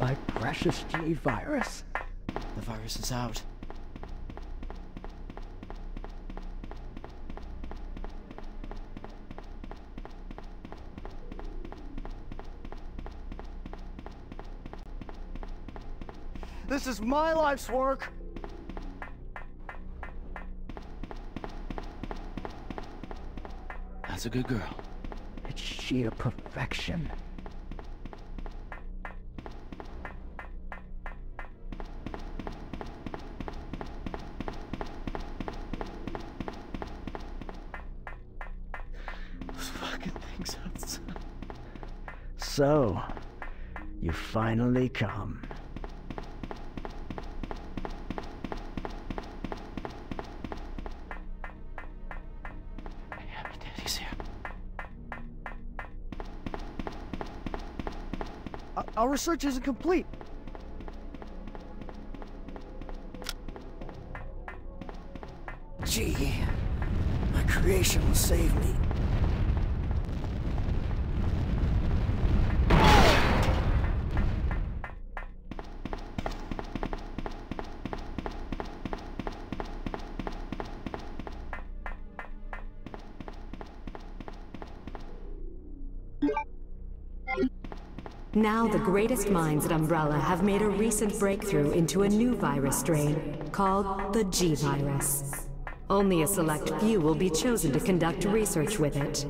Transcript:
My precious G virus. The virus is out. This is my life's work. That's a good girl. It's sheer perfection. So, you finally come. Happy Daddy's here. Uh, Our research isn't complete. Gee, my creation will save me. Now the greatest minds at Umbrella have made a recent breakthrough into a new virus strain called the G-Virus. Only a select few will be chosen to conduct research with it.